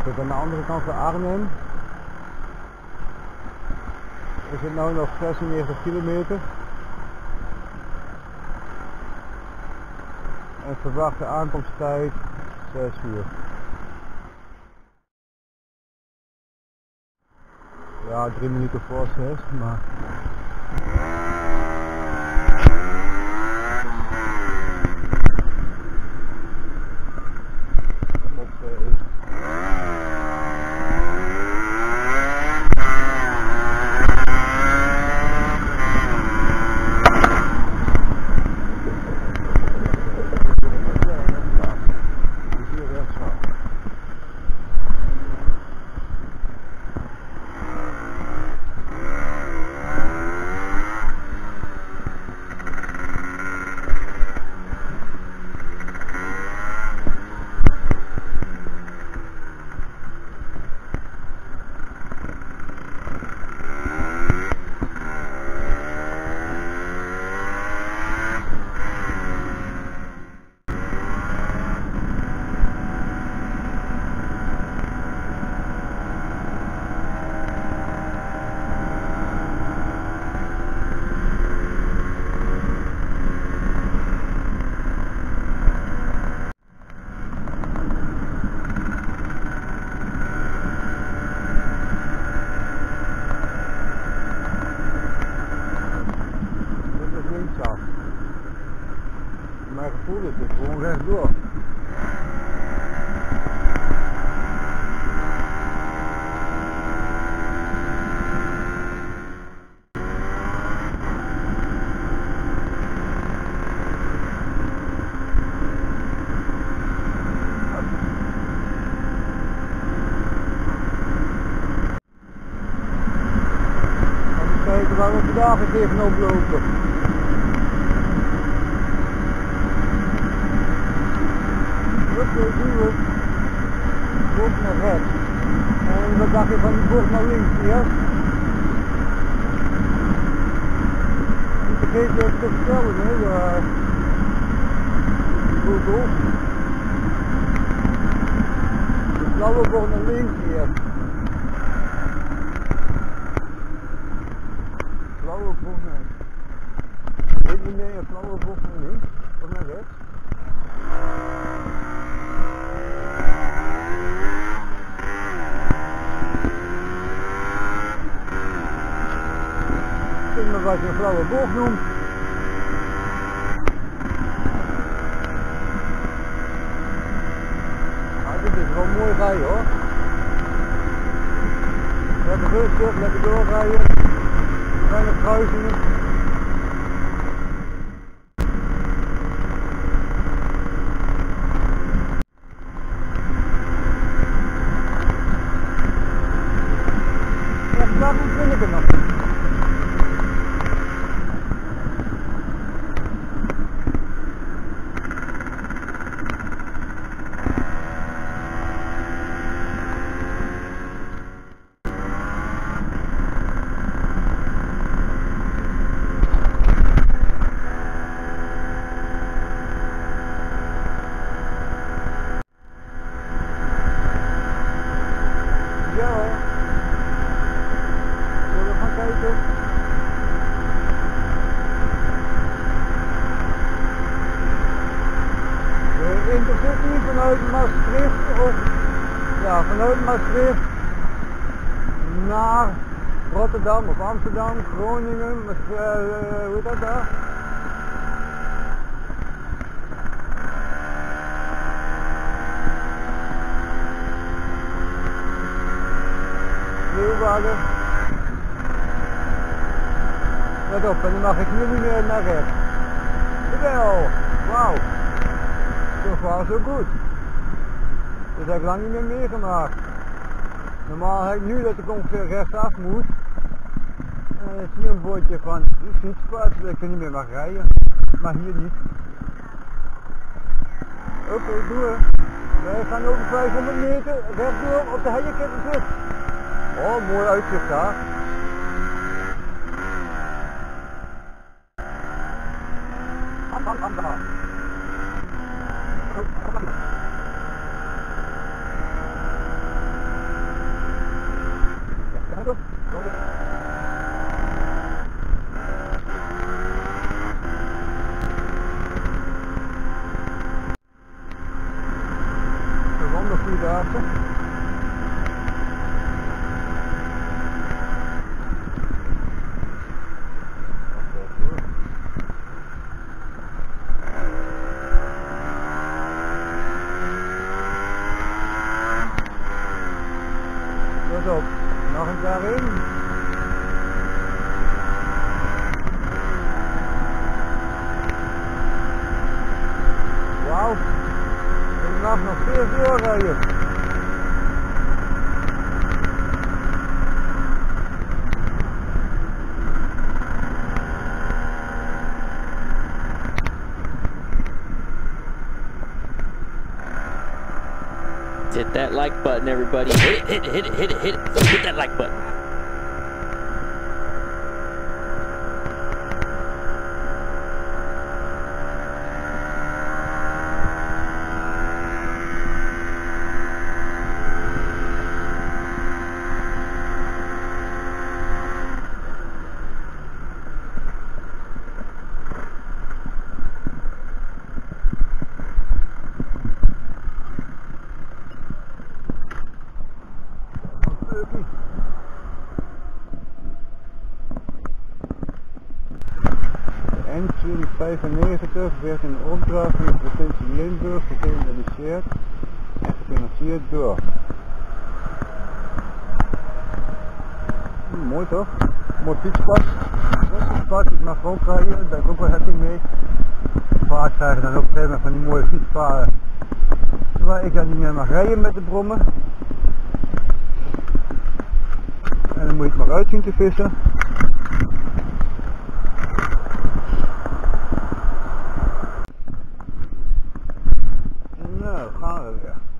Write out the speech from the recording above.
tot aan de andere kant van Arnhem. We zitten nu nog 96 kilometer. En verwachte aankomsttijd 6 uur. Ja, 3 minuten voor 6, maar op eh, is hier rechtsaf. Dit is linksaf. Mijn gevoel is het gewoon rechtdoor. Kijken waar we vandaag eens even oplopen. Oké, doen we. Bocht naar rechts. Dacht je van die bocht naar links, ja? Niet vergeten even te vertellen, hè? Uh, Google. De blauwe bocht naar links hier. Blauwe bocht naar Ik weet niet meer, blauwe bocht naar links of naar rechts. Maar wat je een blauwe bocht noemt. Ah, dit is wel mooi rijden hoor. Lekker rustig, lekker doorrijden. Weinig kruisingen. Ja, daarom vind ik het nog niet. Ja hoor. Zullen we gaan kijken? De intercity vanuit Maastricht of ja, vanuit Maastricht naar Rotterdam of Amsterdam, Groningen, eh, hoe heet dat daar? Leeuwarden. Let op, en dan mag ik nu niet meer naar rechts. Jawel, wauw. Zo far zo goed. Dat heb ik lang niet meer meegemaakt. Normaal heb ik nu dat ik ongeveer rechtsaf moet. En het is hier een bordje van fietspad, dat ik er niet meer mag rijden. Maar hier niet. Oké, doen we. Wij gaan over 500 meter rechtdoor op de Heijenkettenbrug. Oh, mooi uitzicht daar. Let op. Nog een daarin. Wauw. Ik mag nog veel doorrijden. Hit that like button, everybody. Hit it, hit it, hit it, hit it, hit it. Hit that like button. N295 werd in opdracht van de provincie Limburg gerealiseerd en gefinancierd door. Hm, mooi toch? Mooi fietspad. Ik mag ook rijden, daar ben ik ook wel happy mee. Vaak krijgen dan ook veel van die mooie fietspaden. Terwijl ik dan niet meer mag rijden met de brommen. En dan moet het maar uit zien te vissen. Hallelujah